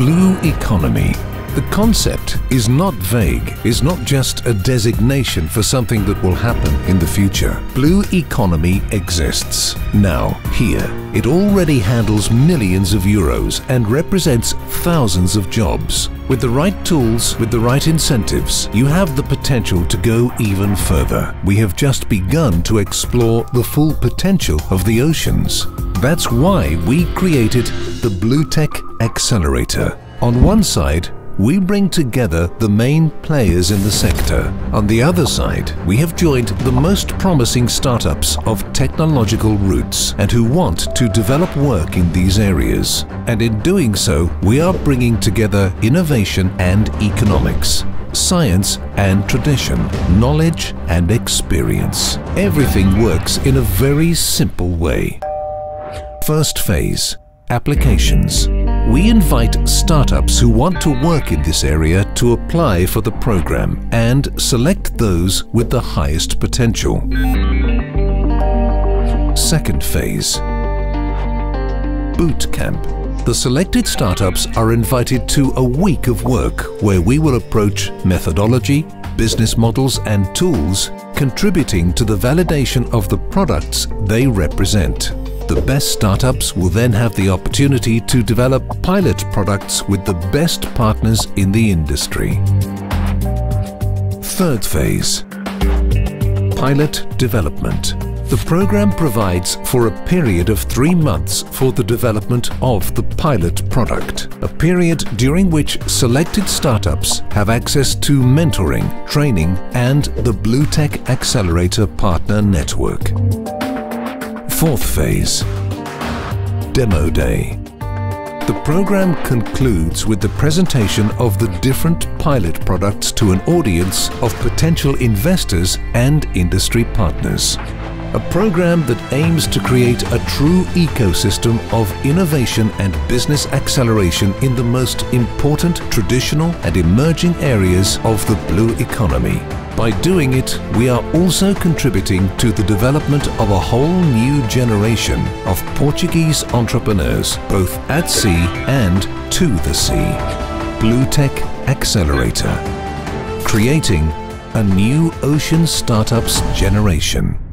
Blue economy. The concept is not vague, is not just a designation for something that will happen in the future. Blue economy exists now, here. It already handles millions of euros and represents thousands of jobs. With the right tools, with the right incentives, you have the potential to go even further. We have just begun to explore the full potential of the oceans. That's why we created the BlueTech Accelerator. On one side, we bring together the main players in the sector. On the other side, we have joined the most promising startups of technological roots and who want to develop work in these areas. And in doing so, we are bringing together innovation and economics science and tradition, knowledge and experience. Everything works in a very simple way. First phase, applications. We invite startups who want to work in this area to apply for the program and select those with the highest potential. Second phase, Boot Camp. The selected startups are invited to a week of work where we will approach methodology, business models and tools contributing to the validation of the products they represent. The best startups will then have the opportunity to develop pilot products with the best partners in the industry. Third phase. Pilot development. The program provides for a period of three months for the development of the pilot product, a period during which selected startups have access to mentoring, training and the BlueTech Accelerator Partner Network. Fourth phase, Demo Day. The program concludes with the presentation of the different pilot products to an audience of potential investors and industry partners. A program that aims to create a true ecosystem of innovation and business acceleration in the most important traditional and emerging areas of the blue economy. By doing it, we are also contributing to the development of a whole new generation of Portuguese entrepreneurs, both at sea and to the sea. BlueTech Accelerator. Creating a new ocean startups generation.